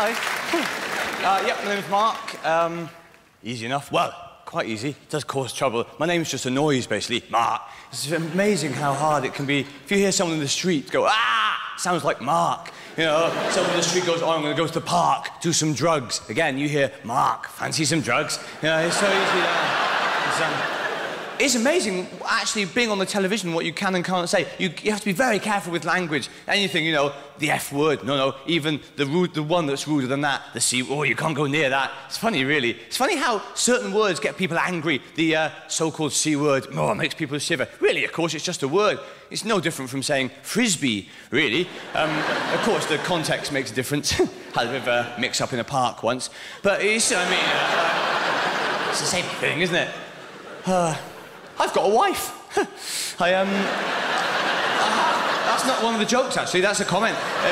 Hi. Uh, yep, my name's Mark. Um, easy enough. Well, quite easy. It does cause trouble. My name's just a noise, basically. Mark. It's amazing how hard it can be. If you hear someone in the street go, ah, sounds like Mark. You know, someone in the street goes, oh, I'm going to go to the park, do some drugs. Again, you hear, Mark, fancy some drugs? You know, it's so easy. Um, it's amazing, actually, being on the television, what you can and can't say. You, you, have to be very careful with language. Anything, you know, the F word, no, no, even the, rude, the one that's ruder than that, the C, oh, you can't go near that. It's funny, really. It's funny how certain words get people angry. The uh, so-called C word, oh, makes people shiver. Really, of course, it's just a word. It's no different from saying frisbee, really. Um, of course, the context makes a difference. Had a bit of a mix-up in a park once. But it's, I mean, uh, it's the same thing, isn't it? Uh, I've got a wife. I, um... that's not one of the jokes, actually. That's a comment. Uh,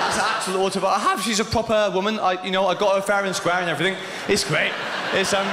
that's an absolute auto. I have. She's a proper woman. I, you know, I got her fair and square and everything. It's great. It's, um...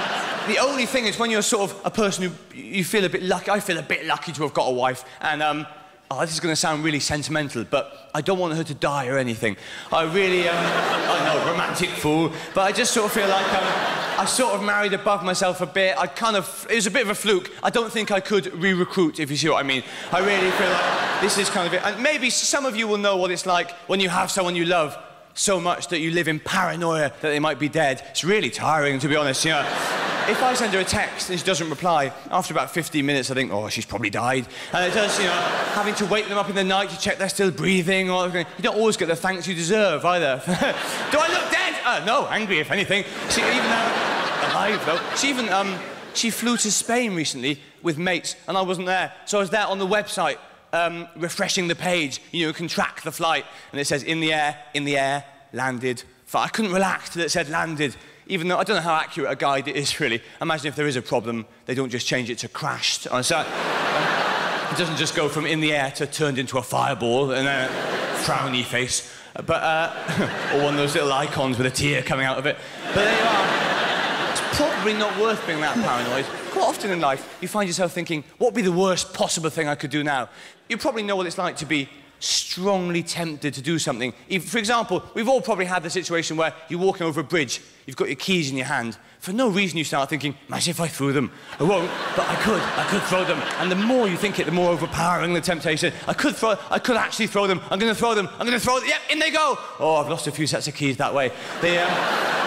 The only thing is when you're sort of a person who you feel a bit lucky. I feel a bit lucky to have got a wife, and um, oh, this is going to sound really sentimental, but I don't want her to die or anything. I really, um, I know, romantic fool, but I just sort of feel like um, I sort of married above myself a bit. I kind of, it was a bit of a fluke. I don't think I could re-recruit, if you see what I mean. I really feel like this is kind of it. And maybe some of you will know what it's like when you have someone you love so much that you live in paranoia that they might be dead. It's really tiring, to be honest, you know. if I send her a text and she doesn't reply, after about 15 minutes, I think, oh, she's probably died. And it does, you know, having to wake them up in the night to check they're still breathing. Or, you don't always get the thanks you deserve, either. Do I look dead? Uh, no, angry, if anything. She even, uh, alive, though. She even, um, she flew to Spain recently with mates, and I wasn't there. So I was there on the website um, refreshing the page. You know, you can track the flight. And it says, in the air, in the air, landed. I couldn't relax till it said landed, even though I don't know how accurate a guide it is, really. Imagine if there is a problem, they don't just change it to crashed. So, um, it doesn't just go from in the air to turned into a fireball and then a frowny face. But, uh, or one of those little icons with a tear coming out of it. But there you are. It's probably not worth being that paranoid. Quite often in life, you find yourself thinking, what would be the worst possible thing I could do now? You probably know what it's like to be strongly tempted to do something. If, for example, we've all probably had the situation where you're walking over a bridge, you've got your keys in your hand. For no reason, you start thinking, imagine if I threw them. I won't, but I could. I could throw them. And the more you think it, the more overpowering the temptation. I could throw, I could actually throw them. I'm going to throw them. I'm going to throw them. Yep, in they go. Oh, I've lost a few sets of keys that way. Um,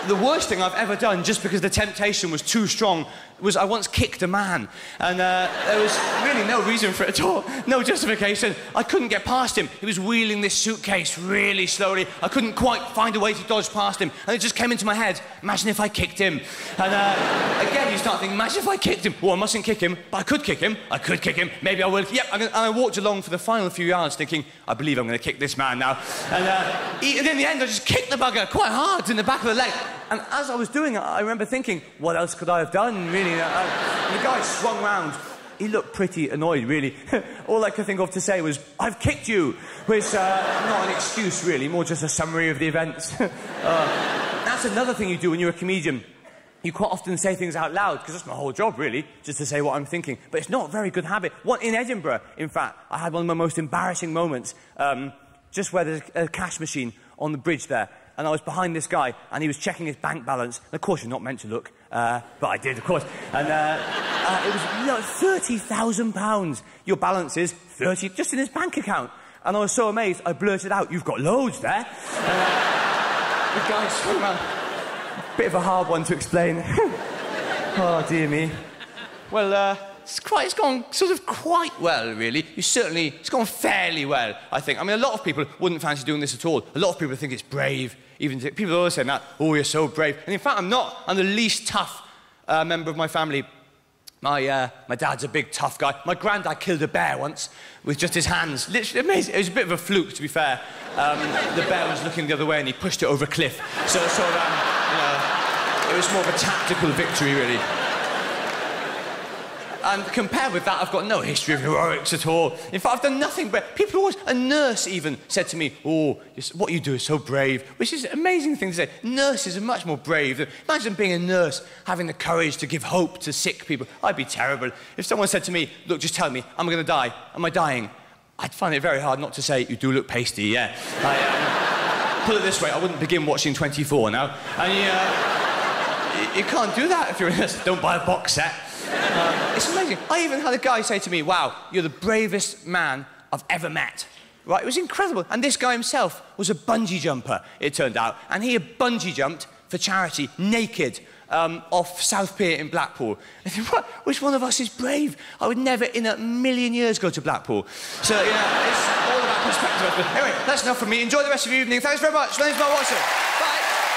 the worst thing I've ever done, just because the temptation was too strong, was I once kicked a man. And uh, there was really no reason for it at all, no justification. I couldn't get past him. He was wheeling this suitcase really slowly. I couldn't quite find a way to dodge past him. And it just came into my head, imagine if I kicked him. And uh, again, you start thinking, imagine if I kicked him. Well, I mustn't kick him, but I could kick him. I could kick him. Maybe I will. Yep, and I walked along for the final few yards thinking, I believe I'm going to kick this man now. And, uh, and in the end, I just kicked the bugger quite hard in the back of the leg. And as I was doing it, I remember thinking, what else could I have done, really? Uh, the guy swung round. He looked pretty annoyed, really. All I could think of to say was, I've kicked you, which, uh, not an excuse, really, more just a summary of the events. uh, that's another thing you do when you're a comedian. You quite often say things out loud, because that's my whole job, really, just to say what I'm thinking. But it's not a very good habit. One, in Edinburgh, in fact, I had one of my most embarrassing moments, um, just where there's a cash machine on the bridge there and I was behind this guy, and he was checking his bank balance. And of course, you're not meant to look, uh, but I did, of course. And uh, uh, it was thirty thousand pounds. Your balance is thirty, just in his bank account. And I was so amazed, I blurted out, "You've got loads there." Uh, the guy swung around. Bit of a hard one to explain. oh dear me. Well, uh, it's quite, it's gone sort of quite well, really. You certainly, it's gone fairly well, I think. I mean, a lot of people wouldn't fancy doing this at all. A lot of people think it's brave. Even people always say that, oh, you're so brave. And in fact, I'm not. I'm the least tough uh, member of my family. My, uh, my dad's a big, tough guy. My granddad killed a bear once with just his hands. Literally amazing. It was a bit of a fluke, to be fair. Um, the bear was looking the other way and he pushed it over a cliff. So, of, um, you know, it was more of a tactical victory, really. And compared with that, I've got no history of heroics at all. In fact, I've done nothing but people always, a nurse even said to me, oh, what you do is so brave, which is an amazing thing to say. Nurses are much more brave. Imagine being a nurse, having the courage to give hope to sick people. I'd be terrible. If someone said to me, look, just tell me, am I'm going to die. Am I dying? I'd find it very hard not to say, you do look pasty, yeah. I, um, put it this way, I wouldn't begin watching 24 now. And you, uh, you, you can't do that if you're in this. Don't buy a box set. It's amazing. I even had a guy say to me, wow, you're the bravest man I've ever met. Right, it was incredible. And this guy himself was a bungee jumper, it turned out. And he had bungee jumped for charity, naked, um, off South Pier in Blackpool. I think? Which one of us is brave? I would never in a million years go to Blackpool. So, yeah, it's all about perspective. Anyway, that's enough for me. Enjoy the rest of your evening. Thanks very much. My name's Mark Watson. Bye.